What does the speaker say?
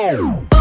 Oh.